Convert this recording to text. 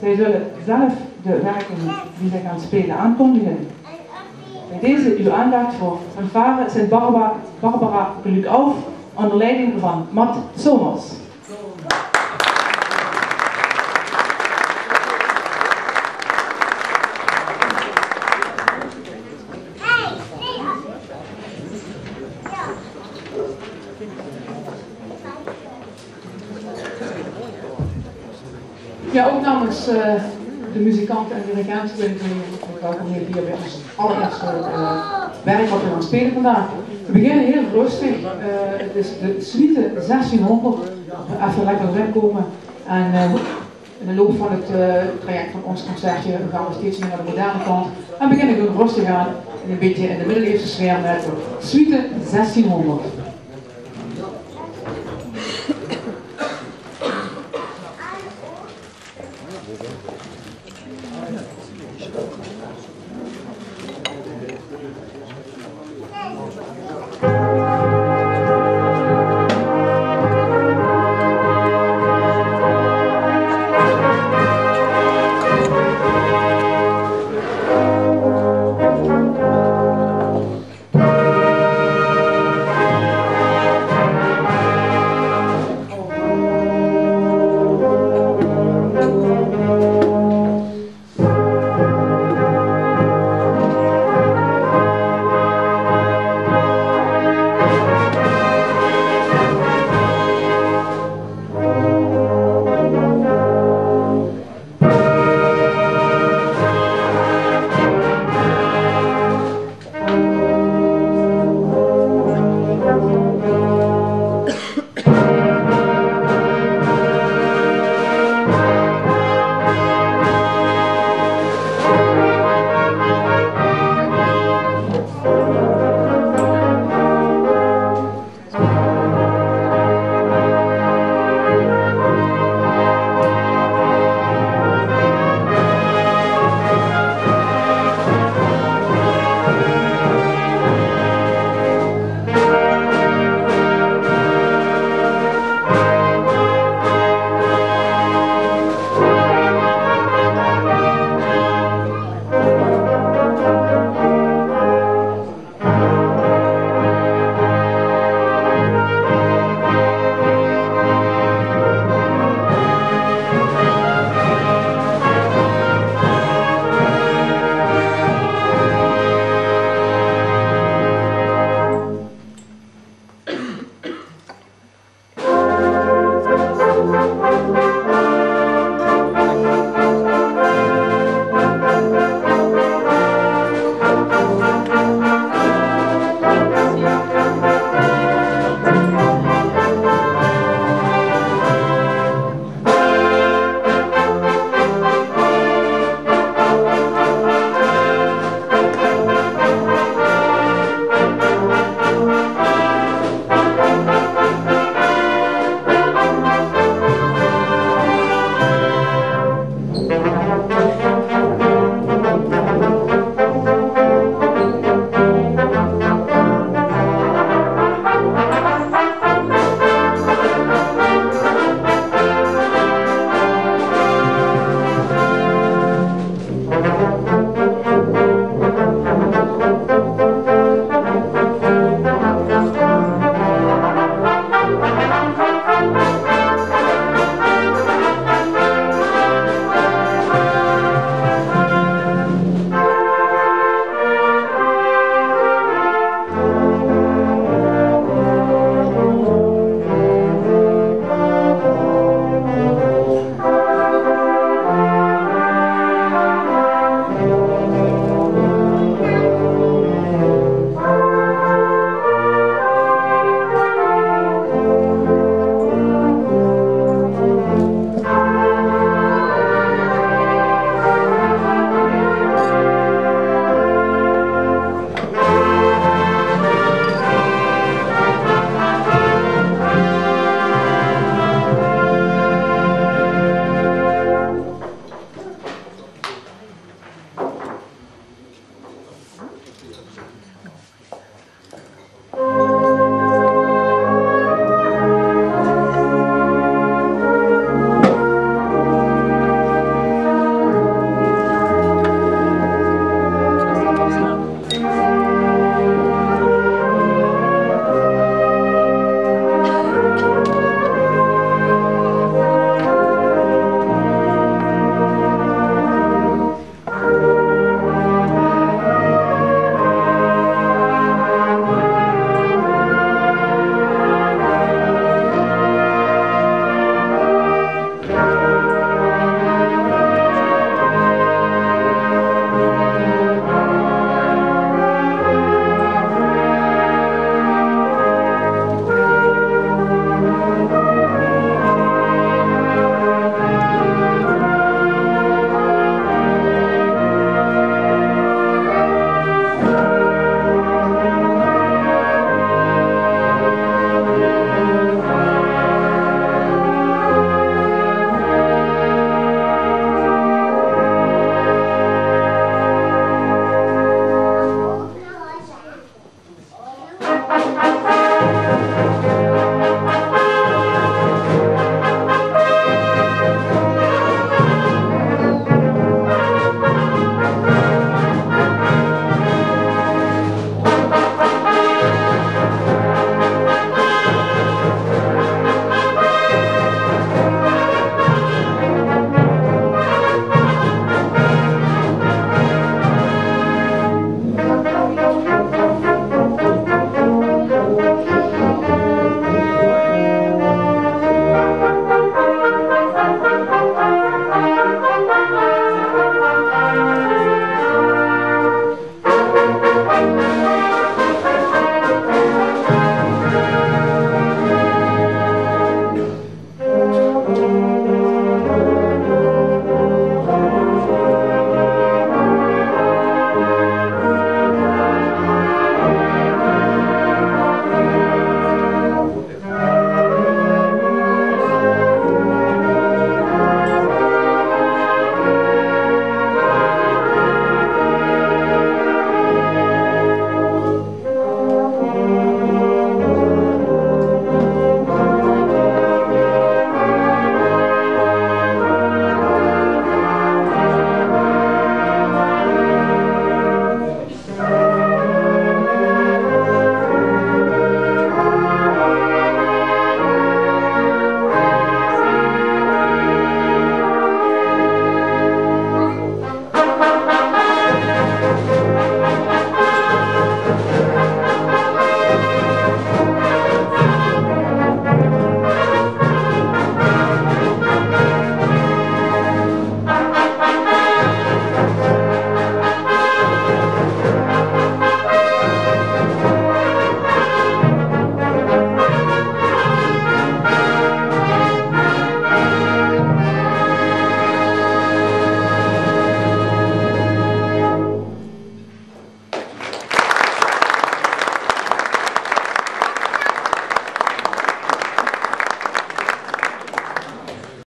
Zij zullen zelf de werken die zij gaan spelen aankondigen. Bij deze uw aandacht voor fanfare Sint Barbara, Barbara Geluk onder leiding van Matt Somers. Namens uh, de muzikanten en wil ik jullie welkom hier bij ons allereerste uh, werk wat we gaan spelen vandaag. We beginnen heel rustig. Uh, het is de suite 1600. Even lekker erin komen. En in de loop van het traject van ons concertje gaan we steeds meer naar de moderne kant. En beginnen gewoon rustig aan. En een beetje in de middeleeuwse sfeer met de suite 1600.